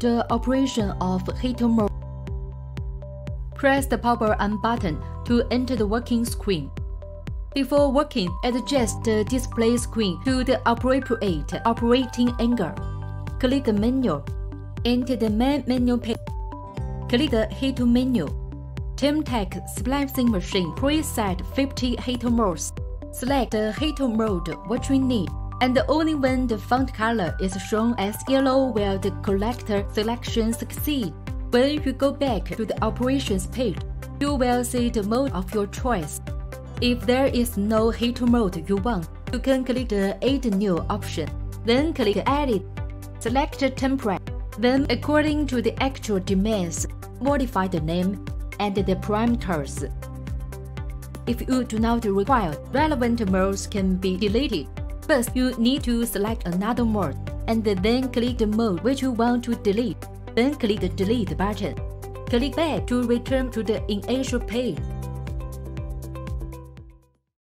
the operation of mode. Press the power on button to enter the working screen. Before working, adjust the display screen to the appropriate operating angle. Click the menu. Enter the main menu page. Click the heater menu. TUMTEC splicing machine preset 50 heater modes. Select the heater mode which we need, and only when the font color is shown as yellow will the collector selection succeed. When you go back to the operations page, you will see the mode of your choice. If there is no heater mode you want, you can click the Add New option, then click Edit. Select the template, then according to the actual demands, modify the name and the parameters. If you do not require, relevant modes can be deleted. First, you need to select another mode, and then click the mode which you want to delete. Then click the Delete button. Click back to return to the initial page.